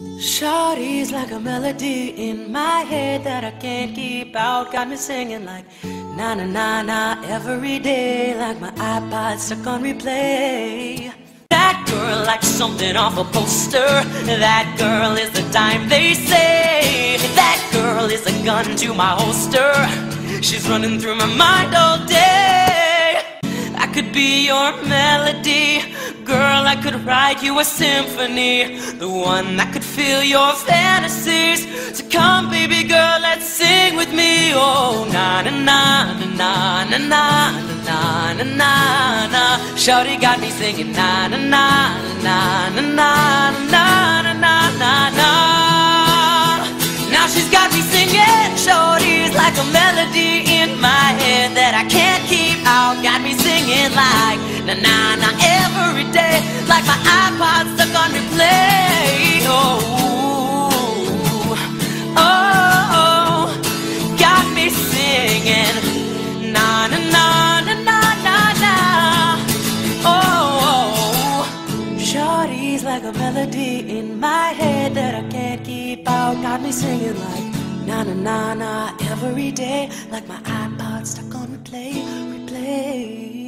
Shawty's like a melody in my head that I can't keep out. Got me singing like na na na na every day, like my iPod stuck on replay. That girl like something off a poster. That girl is the dime they say. That girl is a gun to my holster. She's running through my mind all day. I could be your melody. Girl, write you a symphony. The one that could fill your fantasies. So come, baby girl, let's sing with me. Oh, na na na na na na na na na na. Shawty got me singing na na na na na na na na na na na. Now she's got me singing. Shorty's like a melody in my head that I can't keep out. Got me singing like na na na singing na na na na na na na. Oh, oh. Shawty's like a melody in my head that I can't keep out. Got me singing like na na na na every day, like my iPod stuck on replay, replay.